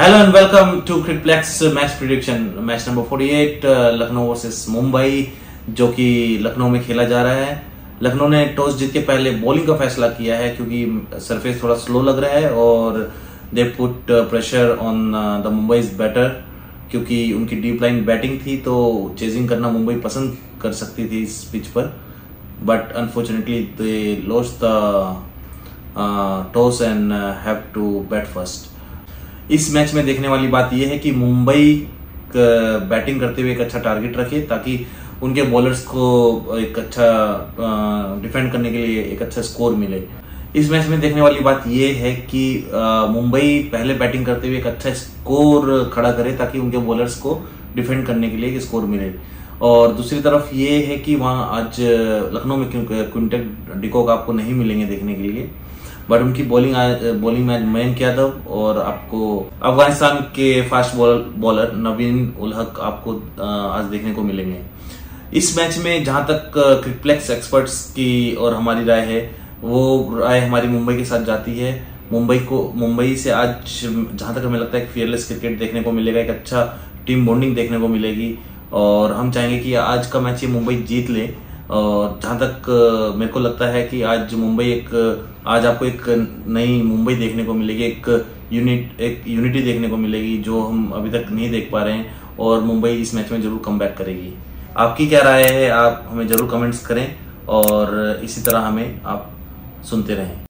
Hello and welcome to Cricplex match prediction match number 48 Lucknow versus Mumbai जो कि लखनऊ में खेला जा रहा है। लखनऊ ने टॉस जीत के पहले बॉलिंग का फैसला किया है क्योंकि सरफेस थोड़ा स्लो लग रहा है और they put pressure on the Mumbai is better क्योंकि उनकी डीप लाइन बैटिंग थी तो चेजिंग करना मुंबई पसंद कर सकती थी इस पिच पर। But unfortunately they lost the toss and have to bat first इस मैच में देखने वाली बात यह है कि मुंबई बैटिंग करते हुए एक अच्छा टारगेट रखे ताकि उनके बॉलर्स को एक अच्छा डिफेंड करने के लिए एक अच्छा स्कोर मिले। इस मैच में देखने वाली बात यह है कि मुंबई पहले बैटिंग करते हुए एक अच्छा स्कोर खड़ा करे ताकि उनके बॉलर्स को डिफेंड करने के लिए एक स्कोर मिले। और दूसरी तरफ़ ये है कि वहाँ आज लखनऊ में क्विंटेक डिकोक आपको नहीं मिलेंगे देखने के लिए। बट उनकी बॉलिंग बॉलिंग में मयंक यादव और आपको अफ़गानिस्तान के फास्ट बॉलर नवीन उलहक आपको आज देखने को मिलेंगे। इस मैच में जहाँ तक क्रिकप्लेक्स एक्सपर्ट्स की और हमारी राय है, वो राय हमारी मुंबई के साथ जाती है। मुंबई को, मुंबई से आज जहाँ तक हमें लगता है फियरलेस क्रिकेट देखने को मिलेगा, एक अच्छा टीम बॉन्डिंग देखने को मिलेगी। और हम चाहेंगे कि आज का मैच ये मुंबई जीत ले। जहाँ तक मेरे को लगता है कि आज मुंबई एक, आज आपको एक नई मुंबई देखने को मिलेगी, एक यूनिट एक यूनिटी देखने को मिलेगी जो हम अभी तक नहीं देख पा रहे हैं और मुंबई इस मैच में ज़रूर कम करेगी। आपकी क्या राय है? आप हमें ज़रूर कमेंट्स करें और इसी तरह हमें आप सुनते रहें।